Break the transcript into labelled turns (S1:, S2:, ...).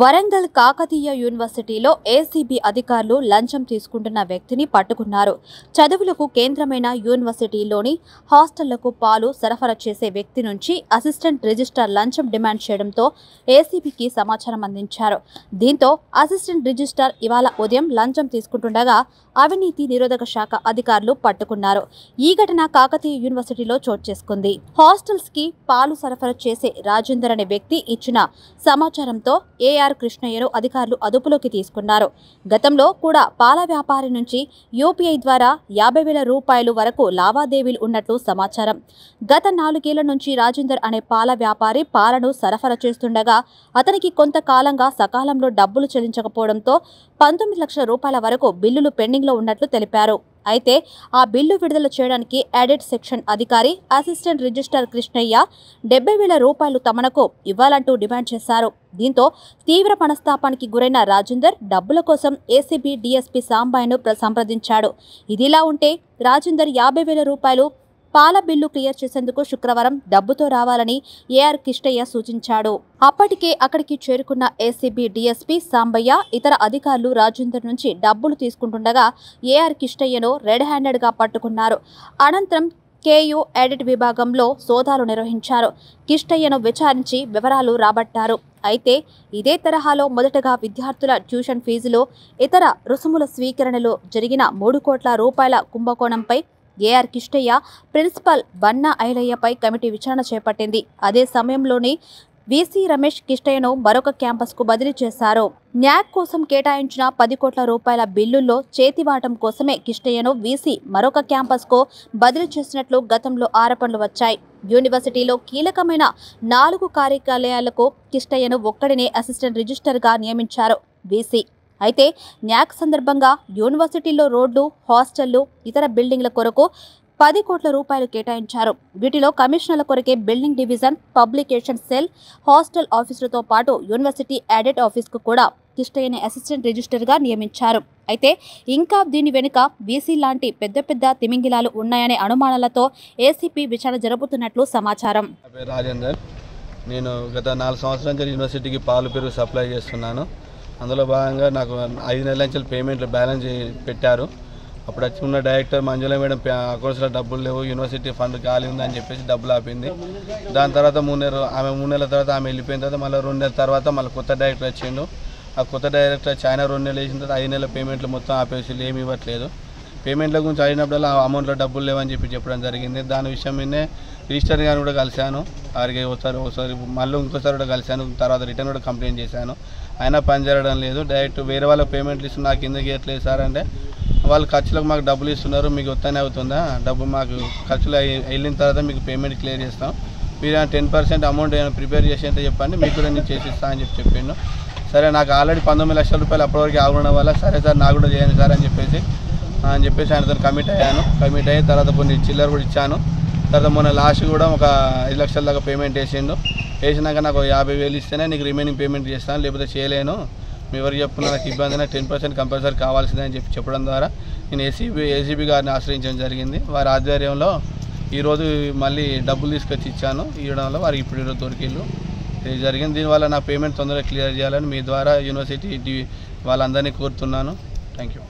S1: వరంగల్ కాకతీయ యూనివర్సిటీలో ఏసీబీ అధికారులు లంచం తీసుకుంటున్న వ్యక్తిని పట్టుకున్నారు. చదువులకు కేంద్రమైన యూనివర్సిటీలోని హాస్టళ్ళకు పాలు సరఫరా చేసే వ్యక్తి నుంచి అసిస్టెంట్ రిజిస్టార్ లంచం డిమాండ్ చేయడంతో ఏసీబీకి సమాచారం అందించారు. దీంతో అసిస్టెంట్ రిజిస్టార్ ఇవాళ ఉదయం లంచం తీసుకుంటుండగా అవినీతి నిరోధక శాఖ అధికారులు పట్టుకున్నారు. ఈ ఘటన కాకతీయ యూనివర్సిటీలో చోటు చేసుకుంది. హాస్టల్స్కి పాలు సరఫరా చేసే రాజేందర్ అనే వ్యక్తి ఇచ్చిన సమాచారంతో ఏఆర్ కృష్ణయ్యను అధికారులు అదుపులోకి తీసుకున్నారు. గతంలో కూడా పాల వ్యాపారి నుంచి యూపీఐ ద్వారా యాభై వేల రూపాయలు వరకు లావాదేవీలు ఉన్నట్లు సమాచారం. గత నాలుగేళ్ళ నుంచి రాజేందర్ అనే పాల వ్యాపారి పాలను సరఫరా చేస్తుండగా అతనికి కొంతకాలంగా సకాలంలో డబ్బులు చెల్లించకపోవడంతో పంతొమ్మిది లక్షల రూపాయల వరకు బిల్లులు పెండింగ్లో ఉన్నట్లు తెలిపారు. అయితే ఆ బిల్లు విడుదల చేయడానికి యాడెడ్ సెక్షన్ అధికారి అసిస్టెంట్ రిజిస్ట్రార్ కృష్ణయ్య డెబ్బై వేల రూపాయలు తమనకు ఇవ్వాలంటూ డిమాండ్ చేశారు. దీంతో తీవ్ర మనస్తాపానికి గురైన రాజేందర్ డబ్బుల కోసం ఏసీబీ డీఎస్పీ సాంబాయ్ను ప్ర- సంప్రదించాడు. ఇదిలా ఉంటే రాజేందర్ యాభై వేల రూపాయలు పాల బిల్లు క్లియర్ చేసేందుకు శుక్రవారం డబ్బుతో రావాలని ఏఆర్ కిష్టయ్య సూచించాడు. అప్పటికే అక్కడికి చేరుకున్న ఏసీబీ డీఎస్పీ సాంబయ్య ఇతర అధికారులు రాజేందర్ నుంచి డబ్బులు తీసుకుంటుండగా ఏఆర్ కిష్టయ్యను రెడ్ హ్యాండెడ్గా పట్టుకున్నారు. అనంతరం కేయూ ఎడిట్ విభాగంలో సోదాలు నిర్వహించారు. కిష్టయ్యను విచారించి వివరాలు రాబట్టారు. అయితే ఇదే తరహాలో మొదటగా విద్యార్థుల ట్యూషన్ ఫీజులు ఇతర రుసుముల స్వీకరణలో జరిగిన మూడు కోట్ల రూపాయల కుంభకోణంపై ఏఆర్ కిష్టయ్య ప్రిన్సిపల్ బన్నా ఐలయ్యపై కమిటీ విచారణ చేపట్టింది. అదే సమయంలోనే వీసీ రమేష్ కిష్టయ్యను మరొక క్యాంపస్కు బదిలీ చేశారు. న్యాక్ కోసం కేటాయించిన పది కోట్ల రూపాయల బిల్లుల్లో చేతివాటం కోసమే కిష్టయ్యను వీసీ మరొక క్యాంపస్కు బదిలీ చేసినట్లు గతంలో ఆరోపణలు వచ్చాయి. యూనివర్సిటీలో కీలకమైన నాలుగు కార్యాలయాలకు కిష్టయ్యను ఒక్కడినే అసిస్టెంట్ రిజిస్టర్గా నియమించారు వీసీ అయితే న్యాక్ సందర్భంగా యూనివర్సిటీలో రోడ్లు హాస్టళ్ళు ఇతర బిల్డింగ్ల కొరకు పది కోట్ల రూపాయలు కేటాయించారు. వీటిలో కమిషనర్ల కొరకే building division publication cell hostel ఆఫీసులతో పాటు యూనివర్సిటీ యాడెడ్ ఆఫీస్కు కూడా కిష్టయ్యని అసిస్టెంట్ రిజిస్టర్గా నియమించారు. అయితే ఇంకా దీని వెనుక బీసీ లాంటి పెద్ద పెద్ద తిమింగిలాలు ఉన్నాయనే అనుమానాలతో ఏసీపీ విచారణ జరుపుతున్నట్లు సమాచారం.
S2: నేను గత నాలుగు సంవత్సరాల నుంచి యూనివర్సిటీకి పాలు పెరుగు సప్లై చేస్తున్నాను. అందులో భాగంగా నాకు ఐదు నెలల నుంచి పేమెంట్లు బ్యాలెన్స్ పెట్టారు. అప్పుడు వచ్చి ఉన్న డైరెక్టర్ మంజుల మేడం అకౌంట్స్లో డబ్బులు లేవు యూనివర్సిటీ ఫండ్ ఖాళీ అని చెప్పేసి డబ్బులు ఆపింది. దాని తర్వాత మూడు నెలలు ఆమె మూడు నెలల తర్వాత ఆమె వెళ్ళిపోయిన తర్వాత మళ్ళీ రెండు నెలల తర్వాత మళ్ళీ కొత్త డైరెక్టర్ వచ్చిండు. ఆ కొత్త డైరెక్టర్ చైనా రెండు నెలలు వేసిన తర్వాత ఐదు నెలల పేమెంట్లు మొత్తం ఆపేసి ఏమి ఇవ్వట్లేదు. పేమెంట్ల గురించి అడిగినప్పుడల్లా ఆ అమౌంట్లో డబ్బులు లేవని చెప్పి చెప్పడం జరిగింది. దాని విషయం మీదే రిజిస్టర్ గారిని కూడా కలిశాను. వారికి ఒకసారి ఒకసారి మళ్ళీ ఇంకోసారి కూడా కలిశాను. తర్వాత రిటర్న్ కూడా కంప్లైంట్ చేశాను. అయినా పని జరగడం లేదు. డైరెక్ట్ వేరే వాళ్ళకి పేమెంట్లు ఇస్తున్నా నాకు కిందకి ఇవ్వట్లేదు సార్ అంటే వాళ్ళు ఖర్చులకు మాకు డబ్బులు ఇస్తున్నారు. మీకు వస్తానే అవుతుందా? డబ్బు మాకు ఖర్చులు వెళ్ళిన తర్వాత మీకు పేమెంట్ క్లియర్ చేస్తాం. మీరు టెన్ పర్సెంట్ అమౌంట్ ఏమైనా ప్రిపేర్ చేసి అంటే చెప్పండి. మీకు కూడా నేను చేసి అని చెప్పి చెప్పిండు. సరే నాకు ఆల్రెడీ పంతొమ్మిది లక్షల రూపాయలు అప్పటివరకు ఆగడం వల్ల సరే సార్ నాకు కూడా చేయండి సార్ అని చెప్పేసి అని చెప్పేసి ఆయనతో కమిట్ అయ్యాను. కమిట్ అయిన తర్వాత కొన్ని చిల్లర కూడా ఇచ్చాను. తర్వాత మొన్న లాస్ట్ కూడా ఒక ఐదు లక్షల దాకా పేమెంట్ వేసిండు. వేసినాక నాకు యాభై వేలు ఇస్తేనే నీకు రిమైనింగ్ పేమెంట్ చేస్తాను లేకపోతే చేయలేను. మీ ఎవరికి నాకు ఇబ్బంది టెన్ పర్సెంట్ కంపల్సరీ కావాల్సిందని అని చెప్పి చెప్పడం ద్వారా నేను ఏసీబీ ఏసీబీ గారిని ఆశ్రయించడం జరిగింది. వారి ఆధ్వర్యంలో ఈరోజు మళ్ళీ డబ్బులు తీసుకొచ్చి ఇచ్చాను. ఇవ్వడంలో వారికి ఇప్పుడు ఈరోజు దొరికిళ్ళు ఇది జరిగింది. దీనివల్ల నా పేమెంట్ తొందరగా క్లియర్ చేయాలని మీ ద్వారా యూనివర్సిటీ వాళ్ళందరినీ కోరుతున్నాను. Thank you